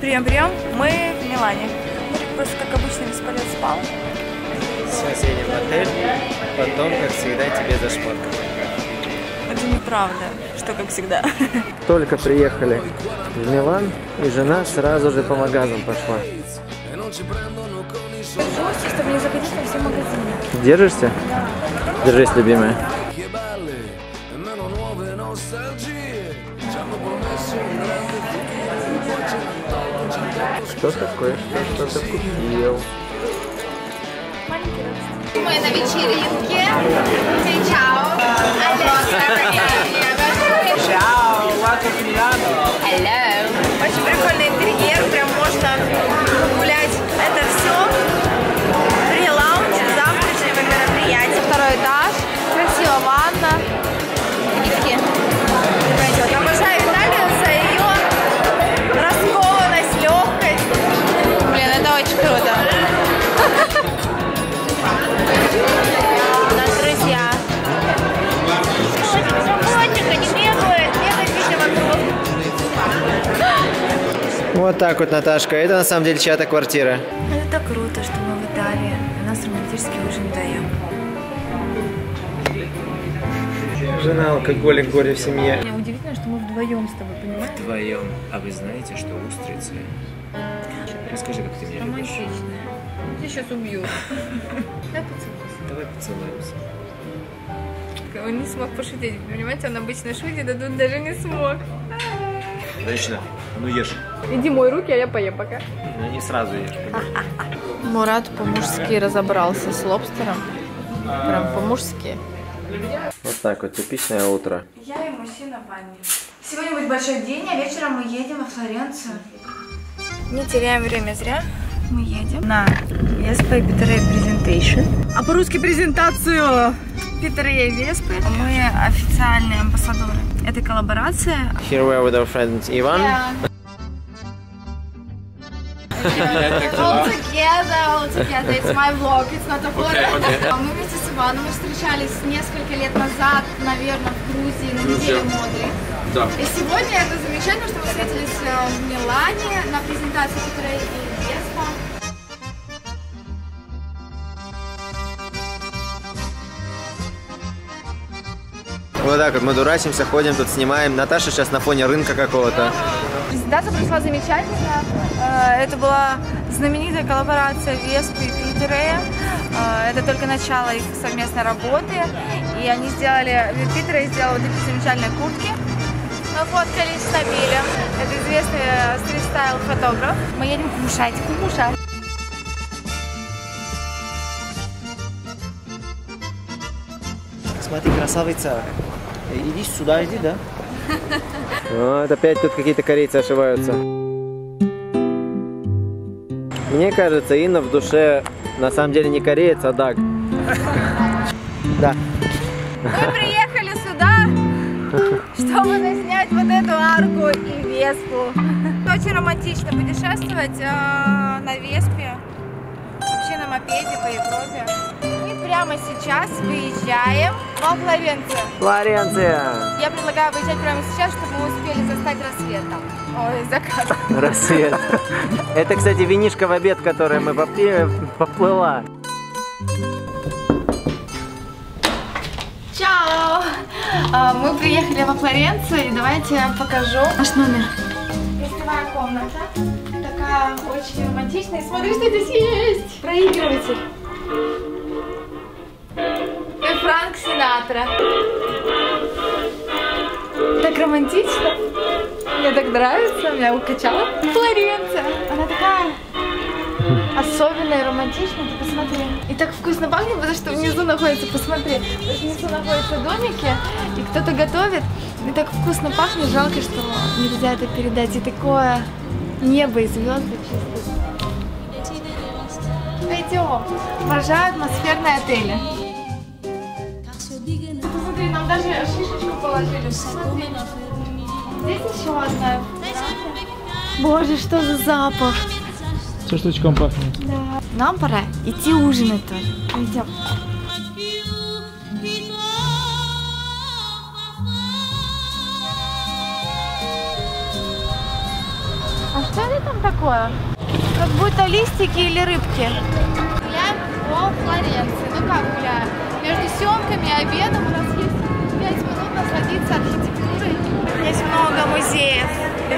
Прием, прием. Мы в Милане. Мурик просто, как обычно, без полет спал. Сейчас едем в отель, потом, как всегда, тебе за шмоткой. Это неправда, что как всегда. Только приехали в Милан, и жена сразу же по магазам пошла. Жестче, чтобы не заходить во все магазины. Держишься? Держись, любимая. Что такое? Что что-то купил? Мы на вечеринке. Say так вот, Наташка. Это на самом деле чья-то квартира. Это так круто, что мы в Италии. У нас романтический ужин вдвоем. Жена алкоголик, горе в семье. Мне удивительно, что мы вдвоем с тобой, понимаешь? Вдвоем. А вы знаете, что устрицы? Расскажи, как ты меня любишь. Романтичная. Я сейчас убью. Я поцелуюсь. Давай поцелуемся. Он не смог пошутить. Понимаете, он обычно шутит, а тут даже не смог. Точно. Ну ешь. Иди мой руки, а я поем пока. Ну не сразу ешь. Мурат по-мужски разобрался с лобстером. Прям по-мужски. Вот так вот, типичное утро. Я и мужчина в ванне. Сегодня будет большой день, а вечером мы едем во Флоренцию. Не теряем время зря. Мы едем на Веспа Питерей Презентейшн. А по-русски презентацию Питерей Веспы. Мы официальные амбассадоры этой коллаборации. Here we are with our friend Иван. All together, all together. It's my vlog, it's not a vlog. Мы вместе с Иваном мы встречались несколько лет назад, наверное, в Грузии на неделе моды. Да. И сегодня это замечательно, что мы встретились э, в Милане на презентации Питера Веспа. Вот так вот мы дурачимся, ходим тут, снимаем. Наташа сейчас на фоне рынка какого-то. Презентация прошла замечательно. Э, Это была знаменитая коллаборация Веспы и Питерея. Э, Это только начало их совместной работы. И они сделали, Питерей сделал вот такие замечательные куртки. Мы фоткались с Набилем. Это известный э, стрит-стайл фотограф. Мы едем кушать, кушать. Смотри, красавица. Иди сюда, иди, да? Вот опять тут какие-то корейцы ошиваются. Мне кажется, Инна в душе на самом деле не кореец, а даг. Да. Мы приехали сюда, чтобы заснять вот эту арку и Веспу. Очень романтично путешествовать э, на Веспе, вообще на мопеде по Европе. И прямо сейчас выезжаем во Флоренцию. Флоренция! Я предлагаю выезжать прямо сейчас, чтобы мы успели застать рассвет там. Ой, закат. Рассвет. Это, кстати, винишка в обед, которая мы поплыла. Чао! А, Мы приехали во Флоренцию, и давайте я покажу наш номер. Гостевая комната. Такая очень романтичная. Смотри, что здесь есть! Проигрыватель. И Франк Синатра. Так романтично. Мне так нравится, меня укачало. Флоренция. Особенная, романтичная, ты посмотри. И так вкусно пахнет, потому что внизу находится, посмотри, внизу находятся домики, и кто-то готовит, и так вкусно пахнет, жалко, что нельзя это передать. И такое небо и звезды чувствуют. Пойдем. Обожаю атмосферные отели. Посмотри, нам даже шишечку положили. Посмотри. Здесь еще одна. Боже, что за запах. Шашлычком пахнет. Нам пора идти ужинать тоже. Идем. А что это там такое? Как будто листики или рыбки. Гуляем по Флоренции. Ну как гуляем? Между съемками и обедом у нас есть 5 минут насладиться архитектурой. Музеев.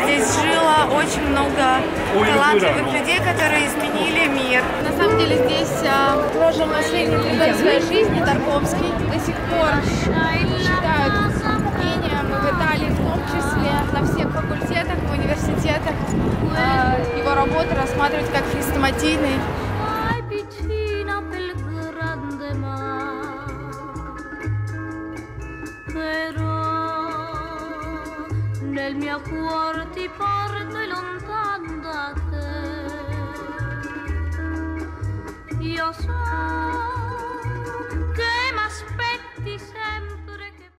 Здесь жило очень много талантливых людей, которые изменили мир. На самом деле здесь а, прожил последний период своей жизни Тарковский. До сих пор считают гением и в Италии в том числе. На всех факультетах, в университетах а, его работы рассматривают как хрестоматийный. Mio cuore ti porto lontano da te. Io so